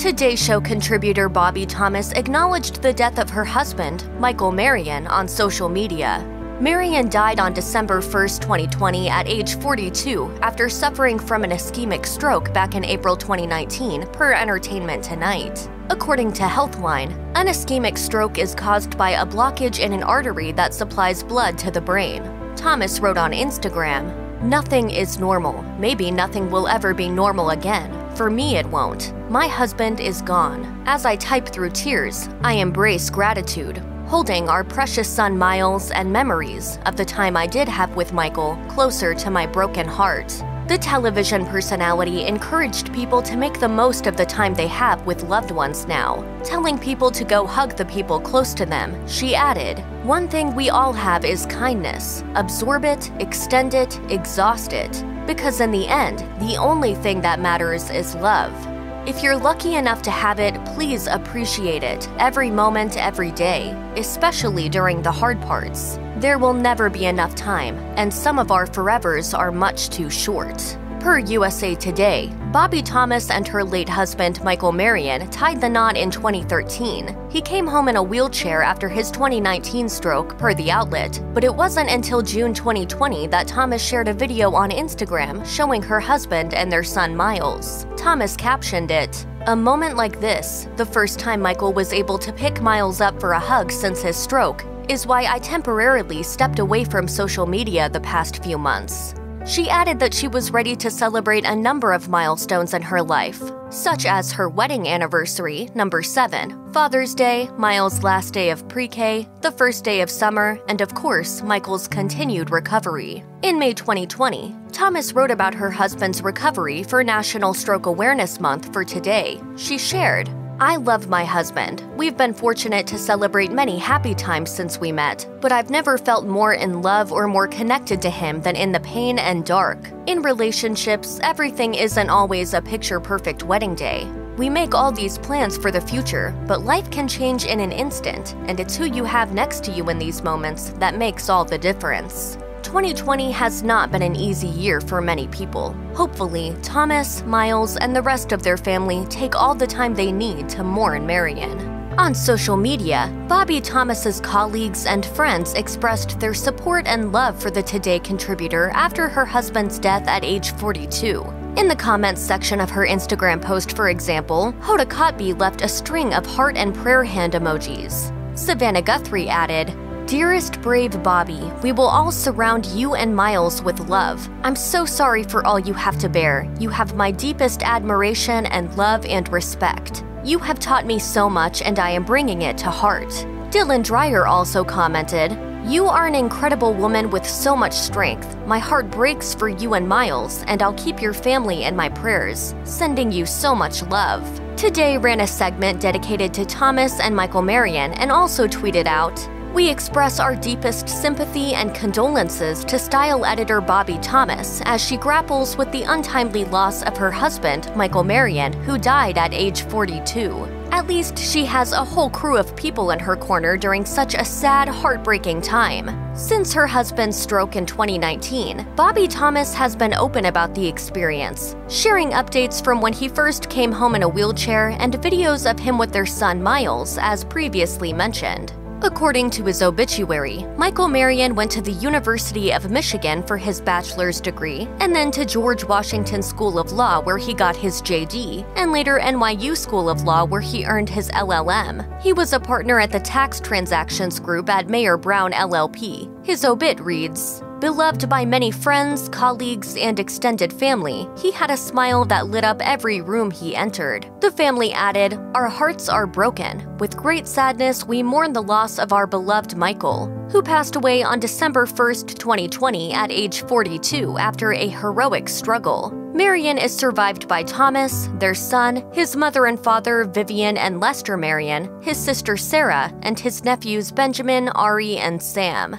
Today Show contributor Bobbie Thomas acknowledged the death of her husband, Michael Marion, on social media. Marion died on December 1, 2020, at age 42 after suffering from an ischemic stroke back in April 2019, per Entertainment Tonight. According to Healthline, an ischemic stroke is caused by a blockage in an artery that supplies blood to the brain. Thomas wrote on Instagram, Nothing is normal. Maybe nothing will ever be normal again. For me, it won't. My husband is gone. As I type through tears, I embrace gratitude holding our precious son Miles and memories of the time I did have with Michael closer to my broken heart. The television personality encouraged people to make the most of the time they have with loved ones now, telling people to go hug the people close to them. She added, One thing we all have is kindness. Absorb it, extend it, exhaust it. Because in the end, the only thing that matters is love. If you're lucky enough to have it, please appreciate it every moment, every day, especially during the hard parts. There will never be enough time, and some of our forevers are much too short. Per USA Today, Bobbie Thomas and her late husband Michael Marion tied the knot in 2013. He came home in a wheelchair after his 2019 stroke, per the outlet, but it wasn't until June 2020 that Thomas shared a video on Instagram showing her husband and their son Miles. Thomas captioned it, a moment like this, the first time Michael was able to pick Miles up for a hug since his stroke, is why I temporarily stepped away from social media the past few months. She added that she was ready to celebrate a number of milestones in her life, such as her wedding anniversary, number 7, Father's Day, Miles' last day of pre K, the first day of summer, and of course, Michael's continued recovery. In May 2020, Thomas wrote about her husband's recovery for National Stroke Awareness Month for today. She shared, I love my husband. We've been fortunate to celebrate many happy times since we met, but I've never felt more in love or more connected to him than in the pain and dark. In relationships, everything isn't always a picture perfect wedding day. We make all these plans for the future, but life can change in an instant, and it's who you have next to you in these moments that makes all the difference. 2020 has not been an easy year for many people. Hopefully, Thomas, Miles, and the rest of their family take all the time they need to mourn Marion. On social media, Bobbie Thomas's colleagues and friends expressed their support and love for the Today contributor after her husband's death at age 42. In the comments section of her Instagram post, for example, Hoda Kotb left a string of heart and prayer hand emojis. Savannah Guthrie added, Dearest brave Bobbie, we will all surround you and Miles with love. I'm so sorry for all you have to bear. You have my deepest admiration and love and respect. You have taught me so much, and I am bringing it to heart. Dylan Dreyer also commented, You are an incredible woman with so much strength. My heart breaks for you and Miles, and I'll keep your family in my prayers, sending you so much love. Today ran a segment dedicated to Thomas and Michael Marion and also tweeted out, we express our deepest sympathy and condolences to style editor Bobbie Thomas as she grapples with the untimely loss of her husband, Michael Marion, who died at age 42. At least she has a whole crew of people in her corner during such a sad, heartbreaking time. Since her husband's stroke in 2019, Bobbie Thomas has been open about the experience, sharing updates from when he first came home in a wheelchair and videos of him with their son Miles, as previously mentioned. According to his obituary, Michael Marion went to the University of Michigan for his bachelor's degree, and then to George Washington School of Law where he got his JD, and later NYU School of Law where he earned his LLM. He was a partner at the Tax Transactions Group at Mayer Brown LLP. His obit reads, Beloved by many friends, colleagues, and extended family, he had a smile that lit up every room he entered. The family added, Our hearts are broken. With great sadness, we mourn the loss of our beloved Michael, who passed away on December 1, 2020, at age 42 after a heroic struggle. Marion is survived by Thomas, their son, his mother and father, Vivian and Lester Marion, his sister Sarah, and his nephews Benjamin, Ari, and Sam.